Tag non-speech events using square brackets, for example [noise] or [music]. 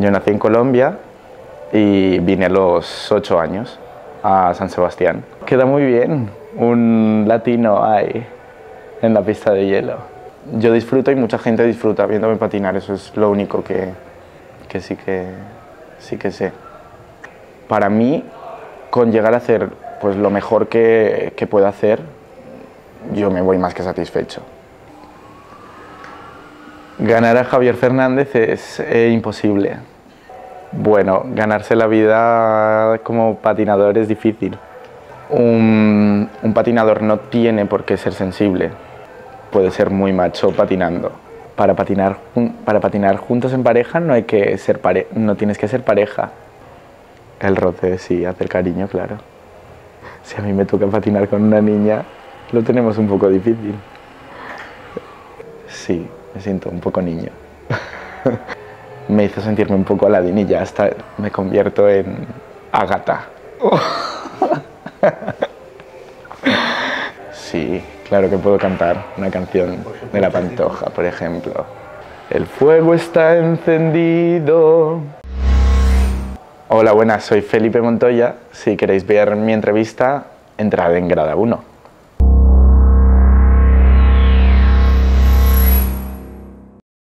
Yo nací en Colombia y vine a los ocho años a San Sebastián. Queda muy bien un latino ahí en la pista de hielo. Yo disfruto y mucha gente disfruta viéndome patinar, eso es lo único que, que sí que sí que sé. Para mí, con llegar a hacer pues, lo mejor que, que puedo hacer, yo me voy más que satisfecho. Ganar a Javier Fernández es eh, imposible. Bueno, ganarse la vida como patinador es difícil. Un, patinador no tiene por qué ser sensible. Puede ser muy macho patinando. Para patinar, para patinar juntos en pareja no, hay que ser pare no tienes que ser pareja. El roce, sí, hacer cariño, claro. Si a mí me toca patinar con una niña, lo tenemos un poco difícil. Sí, me siento un poco niño. [laughs] me hizo sentirme un poco Aladín y ya hasta me convierto en Agata. [laughs] sí, claro que puedo cantar una canción de La Pantoja, por ejemplo. El fuego está encendido. Hola, buenas, soy Felipe Montoya. Si queréis ver mi entrevista, entrad en Grada 1.